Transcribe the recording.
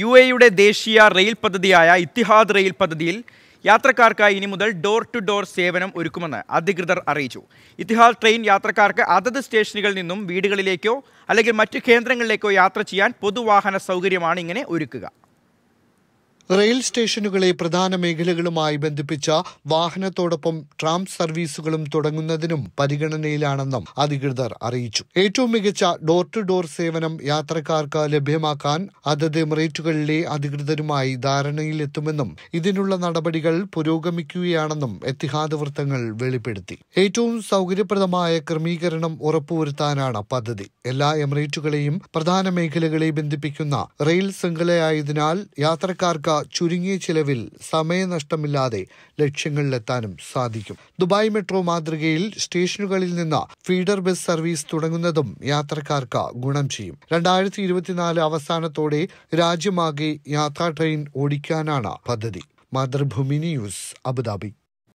U എയുടെ ദേശീയ rail പദ്ധതിയായ ഇത്തിഹാദ് റെയിൽ പദ്ധതിയിൽ യാത്രക്കാർക്കായി ഇനി മുതൽ ഡോർ ടു ഡോർ സേവനം ഒരുക്കുമെന്ന് അധികൃതർ അറിയിച്ചു. ഇത്തിഹാദ് ട്രെയിൻ യാത്രക്കാർക്ക് അതത് സ്റ്റേഷനുകളിൽ നിന്നും വീടുകളിലേക്കോ അല്ലെങ്കിൽ മറ്റു കേന്ദ്രങ്ങളിലേക്കോ യാത്ര ചെയ്യാൻ പൊതുവാഹന സൗകര്യമാണ് ഇങ്ങനെ ഒരുക്കുക. റെയിൽ സ്റ്റേഷനുകളെ പ്രധാന മേഖലകളുമായി ബന്ധിപ്പിച്ച വാഹനത്തോടൊപ്പം ട്രാം സർവീസുകളും തുടങ്ങുന്നതിനും പരിഗണനയിലാണെന്നും അധികൃതർ അറിയിച്ചു. ഏറ്റവും മികച്ച ഡോർ ടു ഡോർ സേവനം യാത്രക്കാർക്ക് ലഭ്യമാക്കാൻ അതത് എമിറേറ്റുകളിലെ അധികൃതരുമായി ധാരണയിലെത്തുമെന്നും ഇതിനുള്ള നടപടികൾ പുരോഗമിക്കുകയാണെന്നും എത്തിഹാദ് വൃത്തങ്ങൾ വെളിപ്പെടുത്തി. ഏറ്റവും സൗകര്യപ്രദമായ ക്രമീകരണം ഉറപ്പുവരുത്താനാണ് പദ്ധതി. എല്ലാ എമിറേറ്റുകളെയും പ്രധാന മേഖലകളെ ബന്ധിപ്പിക്കുന്ന റെയിൽ ശൃംഖലയായതിനാൽ യാത്രക്കാർക്ക് ചുരുങ്ങിയ ചിലവിൽ സമയനഷ്ടമില്ലാതെ ലക്ഷ്യങ്ങളിലെത്താനും സാധിക്കും. ദുബായ് മെട്രോ മാതൃകയിൽ സ്റ്റേഷനുകളിൽ നിന്ന് ഫീഡർ ബസ് സർവീസ് തുടങ്ങുന്നതും യാത്രക്കാർക്ക് ഗുണം ചെയ്യും. രണ്ടായിരത്തി ഇരുപത്തിനാല് അവസാനത്തോടെ രാജ്യമാകെ യാത്രാ ട്രെയിൻ ഓടിക്കാനാണ് പദ്ധതി. Mathrubhumi news Abu Dhabi.